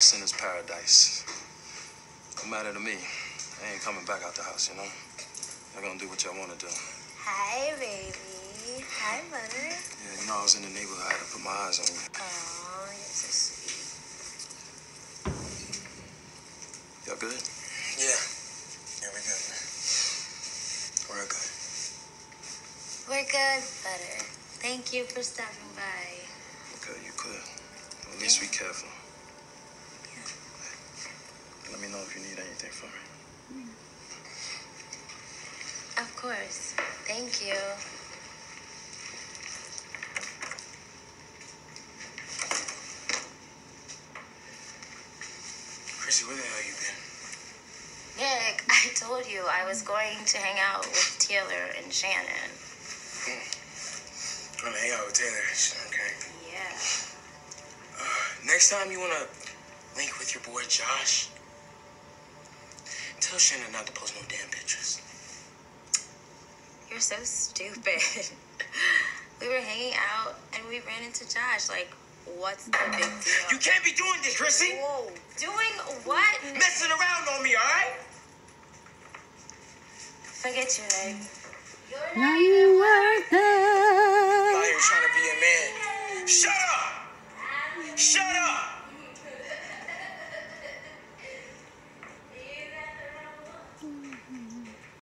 Sinner's paradise. Don't matter to me. I ain't coming back out the house, you know? Y'all gonna do what y'all wanna do. Hi, baby. Hi, mother. Yeah, you know, I was in the neighborhood. I had to put my eyes on you. Oh, you're so sweet. Y'all good? Yeah. Yeah, we're good. We're good. We're good, butter. Thank you for stopping by. Okay, you could. Well, at least be careful. Let me know if you need anything from me. Of course. Thank you. Chrissy, where the hell you been? Nick, I told you I was going to hang out with Taylor and Shannon. Gonna hang out with Taylor. Okay. Yeah. Uh, next time you wanna link with your boy Josh, tell Shannon not to post no damn pictures. You're so stupid. we were hanging out and we ran into Josh. Like, what's the big deal? You can't be doing this, Chrissy. Whoa. Doing what? Messing around on me, all right? Forget you, Nick. You're Now not you work I'm out there. trying to be a man. Shut up! Shut up!